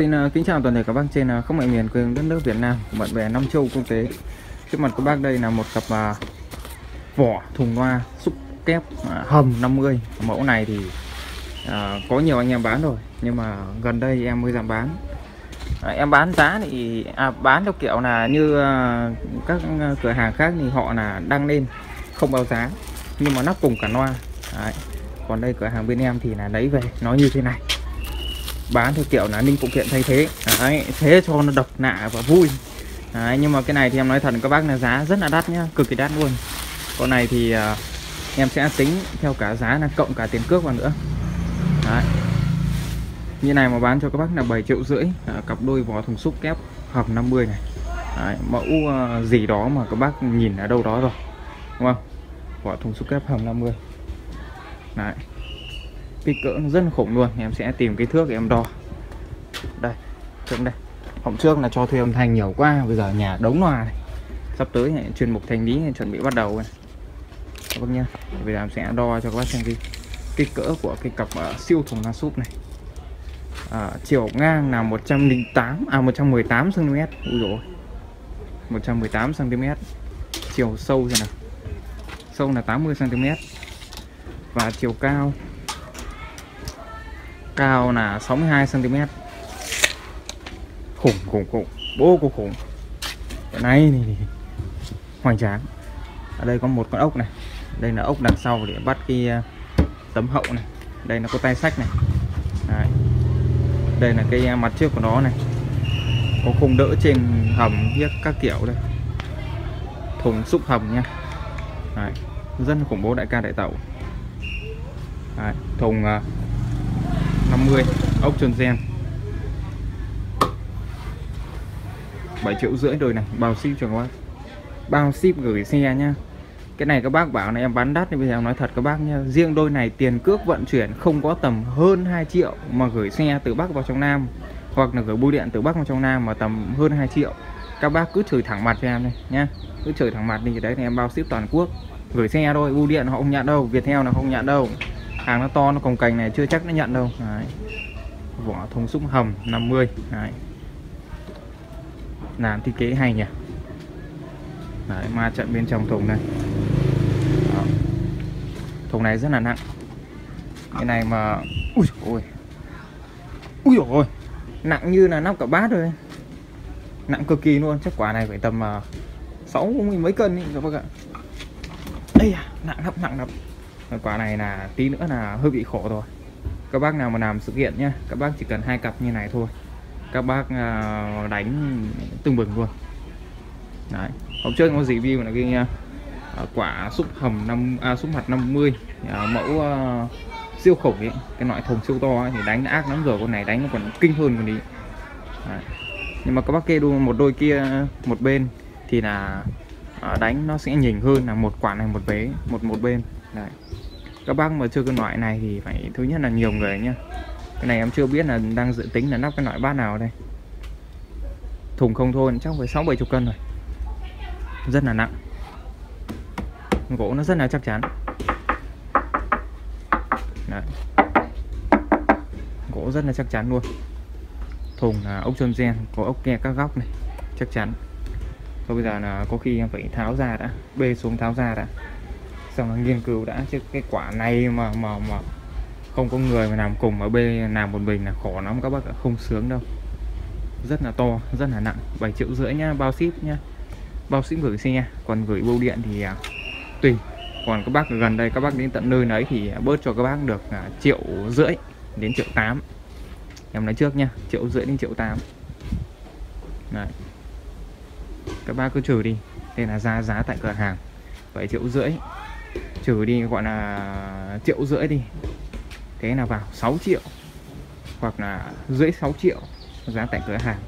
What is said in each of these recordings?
Xin uh, kính chào toàn thể các bác trên uh, không miền quê đất nước Việt Nam của bạn bè Nam Châu quốc tế. Trước mặt các bác đây là một cặp uh, vỏ thùng loa xúc kép uh, hầm 50. Mẫu này thì uh, có nhiều anh em bán rồi nhưng mà gần đây em mới dám bán. Uh, em bán giá thì à, bán theo kiểu là như uh, các cửa hàng khác thì họ là đăng lên không báo giá nhưng mà nắp cùng cả loa. Đấy. Còn đây cửa hàng bên em thì là lấy về nó như thế này bán theo kiểu là ninh phụ kiện thay thế. Đấy, thế cho nó độc lạ và vui. Đấy, nhưng mà cái này thì em nói thật các bác là giá rất là đắt nhá cực kỳ đắt luôn. Con này thì uh, em sẽ tính theo cả giá là cộng cả tiền cước vào nữa. Đấy. như này mà bán cho các bác là 7 triệu rưỡi à, cặp đôi vỏ thùng xúc kép hợp 50 này. Đấy, mẫu uh, gì đó mà các bác nhìn ở đâu đó rồi đúng không? Vỏ thùng xúc kép hầm 50 đấy kích cỡ nó rất là khủng luôn em sẽ tìm cái thước để em đo. Đây thước đây. Hôm trước là cho thuê âm thanh nhiều quá bây giờ nhà đống loa này. Sắp tới chuyên mục thanh lý chuẩn bị bắt đầu này. Các bác nhá bây giờ em sẽ đo cho các bác xem cái kích cỡ của cái cặp uh, siêu thùng la súp này. À, chiều ngang là 108 à 118 cm ui rồi 118 cm chiều sâu thế nào? Sâu là 80 cm và chiều cao cao là 62 cm khủng khủng khủng. Bố của khủng. Cái này thì hoành tráng. Ở đây có một con ốc này. Đây là ốc đằng sau để bắt cái à, tấm hậu này. Đây nó có tay sách này. Đấy. đây là cái à, mặt trước của nó này. Có khung đỡ trên hầm, viết các kiểu đây. Thùng xúc hầm nha. Đấy. rất là khủng bố đại ca đại tẩu. Đấy. thùng à, uh, 50 ốc trơn gen. 7 triệu rưỡi đôi này bao ship cho các bác. Bao ship gửi xe nhá. Cái này các bác bảo này em bán đắt thì bây giờ em nói thật các bác nhá. Riêng đôi này tiền cước vận chuyển không có tầm hơn 2 triệu mà gửi xe từ Bắc vào trong Nam hoặc là gửi bưu điện từ Bắc vào trong Nam mà tầm hơn 2 triệu. Các bác cứ chửi thẳng mặt cho em đây nhá. Cứ chửi thẳng mặt đi đấy thì em bao ship toàn quốc. Gửi xe thôi bưu điện họ không nhận đâu Viettel là không nhận đâu hàng nó to nó cồng cành này chưa chắc nó nhận đâu. Đấy. vỏ thùng súng hầm 50 Đấy. làm thiết kế hay nhỉ? Đấy, ma trận bên trong thùng này Đó. thùng này rất là nặng. Cái này mà ui ôi. Ui ôi. Nặng như là nắp cả bát rồi nặng cực kỳ luôn. Chắc quả này phải tầm uh, sáu mấy cân ý các bác ạ. Đây à, nặng lắm nặng lắm quả này là tí nữa là hơi bị khổ rồi. Các bác nào mà làm sự kiện nhá các bác chỉ cần hai cặp như này thôi. Các bác uh, đánh tương bừng luôn. Đấy hôm trước có review là cái uh, quả xúc hầm năm à, xúc mặt 50 uh, mẫu uh, siêu khủng ấy. Cái loại thùng siêu to ấy, thì đánh ác lắm rồi con này đánh nó còn kinh hơn còn đi đấy. nhưng mà các bác kê đua một đôi kia một bên thì là uh, đánh nó sẽ nhỉnh hơn là một quả này một vế một một bên đấy. Các bác mà chưa cái loại này thì phải, thứ nhất là nhiều người nhá. Cái này em chưa biết là đang dự tính là nắp cái loại bát nào đây. Thùng không thôi, chắc phải sáu bảy chục cân rồi. Rất là nặng. Gỗ nó rất là chắc chắn. Đấy. gỗ rất là chắc chắn luôn. Thùng là ốc trơn gen, có ốc nghe các góc này, chắc chắn. Thôi bây giờ là có khi em phải tháo ra đã, bê xuống tháo ra đã xong nó nghiên cứu đã chứ cái quả này mà mà mà không có người mà làm cùng ở bên làm một mình là khó lắm. Các bác ạ không sướng đâu. Rất là to rất là nặng. 7 triệu rưỡi nhá bao ship nhá bao ship gửi xe còn gửi bưu điện thì à, tùy. Còn các bác ở gần đây các bác đến tận nơi đấy thì bớt cho các bác được à, triệu rưỡi đến triệu tám. Em nói trước nha triệu rưỡi đến triệu tám. Đấy. Các bác cứ trừ đi. Đây là giá giá tại cửa hàng. 7 triệu rưỡi trừ đi gọi là triệu rưỡi đi. Thế là vào 6 triệu hoặc là dưới 6 triệu giá tại cửa hàng.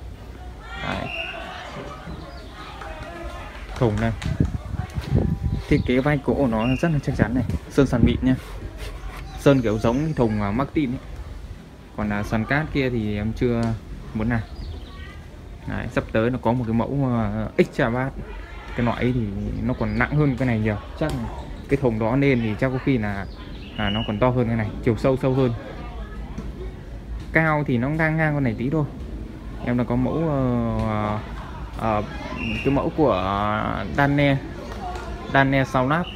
Đấy. thùng này thiết kế vai cổ của nó rất là chắc chắn này. Sơn sàn mịn nha sơn kiểu giống thùng à, Martin ấy. còn là sàn cát kia thì em chưa muốn làm. Đấy, sắp tới nó có một cái mẫu à, uh, extra bát cái loại ấy thì nó còn nặng hơn cái này nhiều. Chắc là cái thùng đó nên thì chắc có khi là à, nó còn to hơn cái này chiều sâu sâu hơn. Cao thì nó ngang ngang con này tí thôi. Em đã có mẫu uh, uh, cái mẫu của Danne Danne sau nắp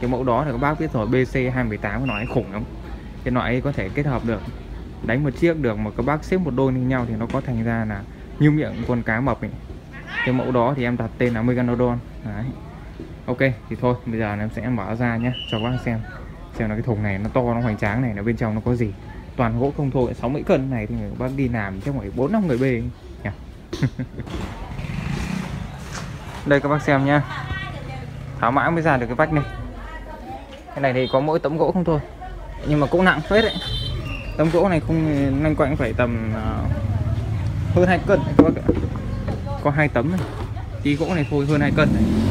cái mẫu đó thì các bác biết rồi BC 218 nó ấy khủng lắm. Cái loại ấy có thể kết hợp được đánh một chiếc được mà các bác xếp một đôi lên nhau thì nó có thành ra là như miệng con cá mập ấy. cái mẫu đó thì em đặt tên là Meganodon. Đấy ok thì thôi bây giờ em sẽ mở ra nhé cho các bác xem. Xem là cái thùng này nó to nó hoành tráng này nó bên trong nó có gì. Toàn gỗ không thôi sáu mấy cân này thì các bác đi làm chắc phải bốn năm người bê. Nhỉ? Đây các bác xem nhá. Tháo mã mới ra được cái vách này. Cái này thì có mỗi tấm gỗ không thôi nhưng mà cũng nặng phết đấy. Tấm gỗ này không nhanh quanh phải tầm uh, hơn hai cân này các bác ạ. Có hai tấm này. Tí gỗ này thôi hơn hai cân này.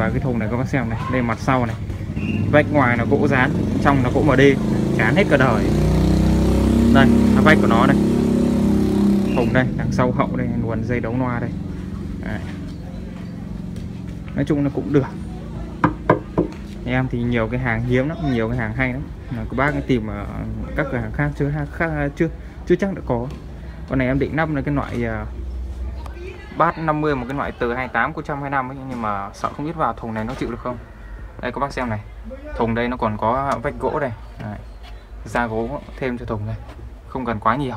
Và cái thùng này các bác xem này đây mặt sau này. Vách ngoài là gỗ dán trong là gỗ md chán hết cả đời. Đây là vách của nó đây thùng đây đằng sau hậu đây nguồn dây đấu loa đây. À. nói chung là cũng được. Em thì nhiều cái hàng hiếm lắm nhiều cái hàng hay lắm. Mà các bác tìm ở các cửa hàng khác chưa khác chưa chưa chắc đã có. Con này em định năm là cái loại uh, bát 50 một cái loại từ 28 của 125 ấy, nhưng mà sợ không biết vào thùng này nó chịu được không. Đây các bác xem này. Thùng đây nó còn có vách gỗ đây. Đấy. da gỗ thêm cho thùng này không cần quá nhiều.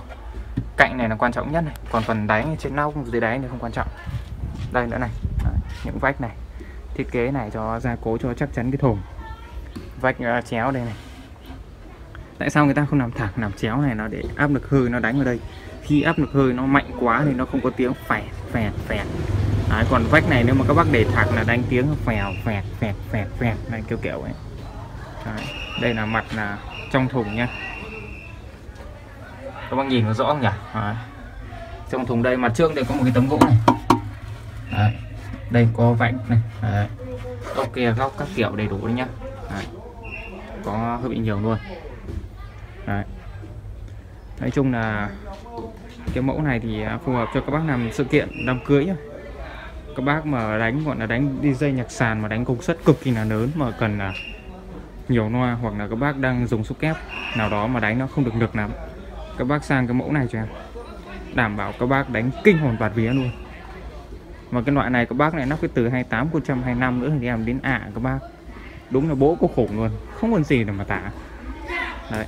Cạnh này là quan trọng nhất này. Còn phần đáy trên nóc dưới đáy thì không quan trọng. Đây nữa này. Đấy. những vách này. Thiết kế này cho gia cố cho chắc chắn cái thùng. Vách à, chéo đây này tại sao người ta không làm thẳng làm chéo này nó để áp lực hơi nó đánh vào đây khi áp lực hơi nó mạnh quá thì nó không có tiếng phẹt phẹt phẹt Đấy, còn vách này nếu mà các bác để thẳng là đánh tiếng phèo phẹt phẹt phẹt phẹt này kiểu kiểu ấy Đấy, đây là mặt là trong thùng nhá các bác nhìn nó rõ không nhỉ Đấy. trong thùng đây mặt trước đây có một cái tấm gỗ này Đấy. đây có vạnh này Đấy. ok góc các kiểu đầy đủ đấy nhá Đấy. có hơi bị nhiều luôn Đấy. nói chung là cái mẫu này thì phù hợp cho các bác làm sự kiện đám cưới nhá. Các bác mà đánh gọi là đánh DJ nhạc sàn mà đánh công suất cực kỳ là lớn mà cần là nhiều loa hoặc là các bác đang dùng xúc kép nào đó mà đánh nó không được được lắm. Các bác sang cái mẫu này cho em. Đảm bảo các bác đánh kinh hồn bạt vía luôn. Mà cái loại này các bác này nắp cái từ 28 125 nữa thì em đến ạ à, các bác. Đúng là bố có khủng luôn. Không còn gì để mà tả. Đấy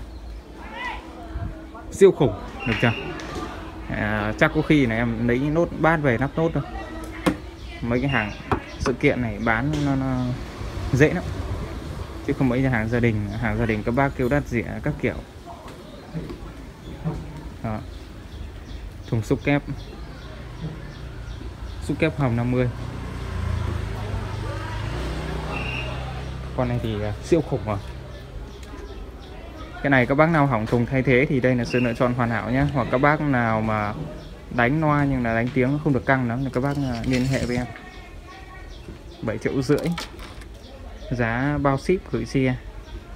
siêu khủng. Được chưa? À, chắc có khi này em lấy nốt bát về nắp nốt thôi. Mấy cái hàng sự kiện này bán nó, nó dễ lắm. Chứ không mấy hàng gia đình hàng gia đình các bác kêu đắt rẻ các kiểu. Đó. thùng xúc kép. Xúc kép hồng 50 con này thì à, siêu khủng rồi cái này các bác nào hỏng thùng thay thế thì đây là sự lựa chọn hoàn hảo nhé hoặc các bác nào mà đánh loa nhưng là đánh tiếng không được căng lắm thì các bác à, liên hệ với em. 7 triệu rưỡi. Giá bao ship gửi xe.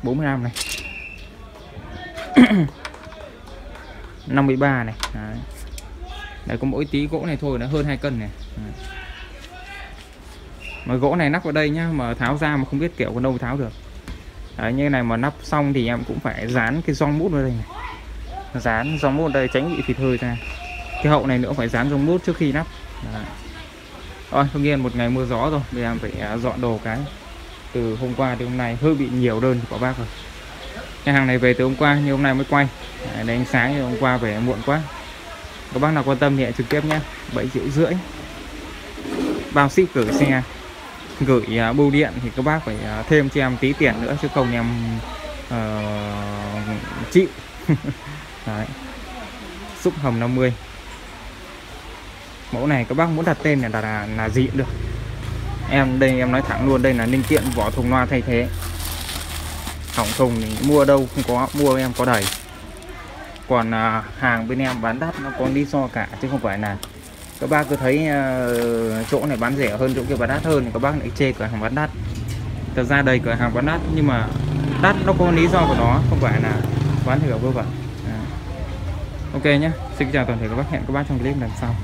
45 này. 53 này. Đấy. Đấy, có mỗi tí gỗ này thôi, nó hơn 2 cân này. Đấy. mà gỗ này nắp vào đây nhá, mà tháo ra mà không biết kiểu có đâu tháo được. Đấy, như này mà nắp xong thì em cũng phải dán cái rong mút vào đây này. Dán rong mút đây tránh bị thịt hơi ra. Cái hậu này nữa phải dán rong mút trước khi nắp. Đấy. rồi không nhiên một ngày mưa gió rồi bây giờ em phải à, dọn đồ cái. Từ hôm qua đến hôm nay hơi bị nhiều đơn của bác rồi. Cái hàng này về từ hôm qua nhưng hôm nay mới quay. Đấy, đánh sáng thì hôm qua về muộn quá. Các bác nào quan tâm thì hãy trực tiếp nhé. 7 triệu rưỡi. Bao ship gửi xe gửi uh, bưu điện thì các bác phải uh, thêm cho em tí tiền nữa chứ không em uh, chịu. Đấy. xúc hầm 50 mẫu này các bác muốn đặt tên là là, là gì cũng được. Em đây em nói thẳng luôn đây là linh kiện vỏ thùng loa thay thế. Hỏng thùng thì mua đâu không có mua em có đầy. Còn à, hàng bên em bán đắt nó có lý do cả chứ không phải là các bác cứ thấy uh, chỗ này bán rẻ hơn chỗ kia bán đắt hơn thì các bác lại chê cửa hàng bán đắt. Thật ra đây cửa hàng bán đắt nhưng mà đắt nó có lý do của nó không phải là bán thử vô vẩn. À. ok nhé xin chào toàn thể các bác hẹn các bác trong clip lần sau.